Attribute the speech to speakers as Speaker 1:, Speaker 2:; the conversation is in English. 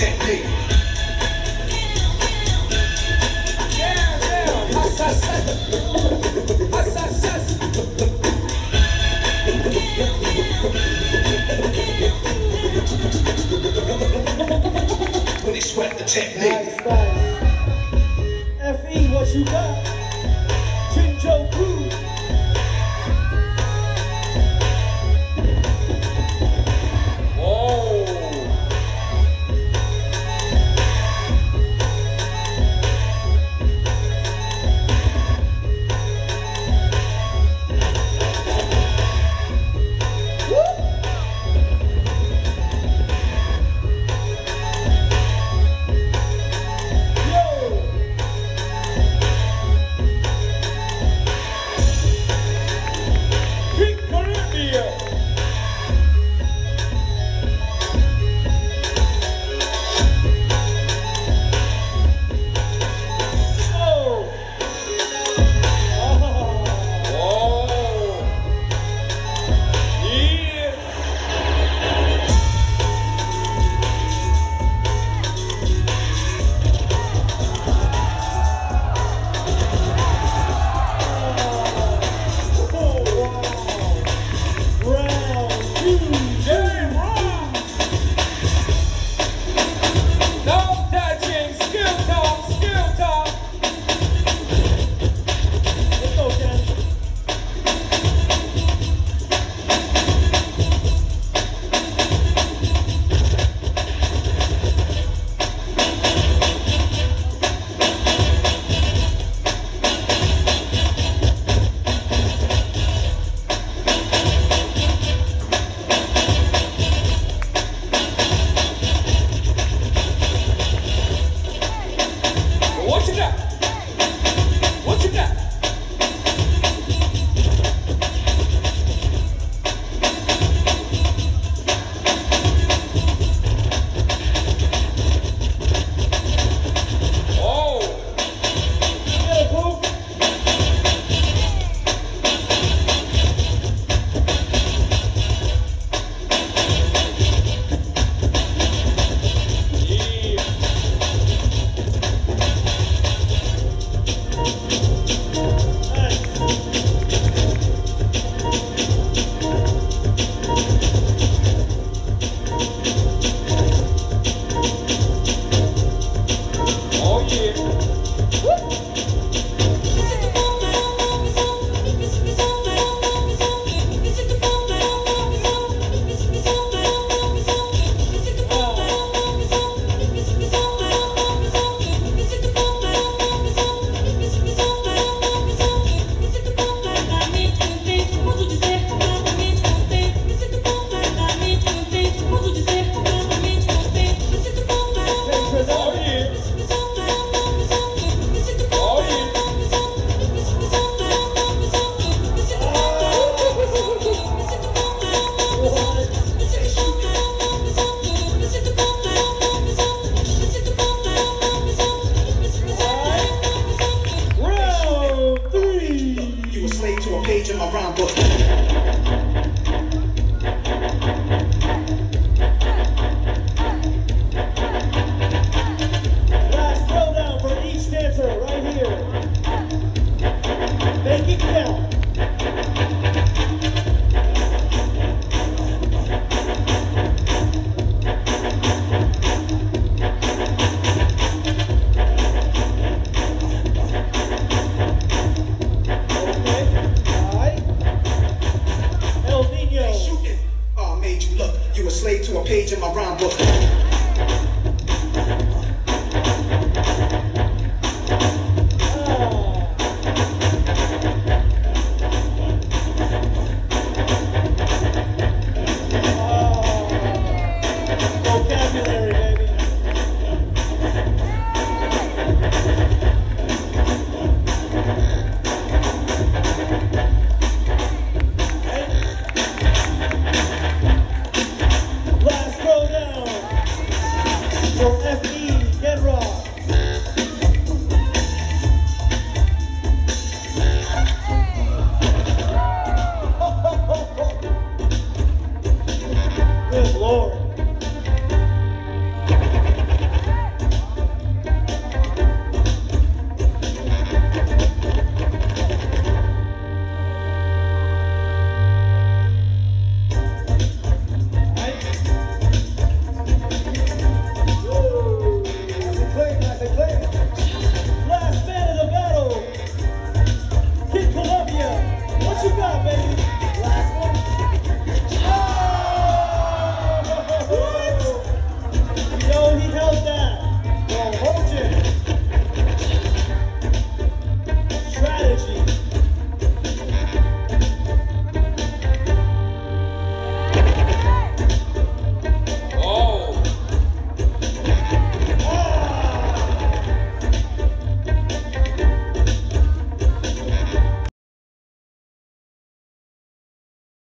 Speaker 1: technique.
Speaker 2: When he sweat the technique.
Speaker 3: Nice, nice. F.E.
Speaker 2: what you got?
Speaker 1: Slave to a page in my rhyme book.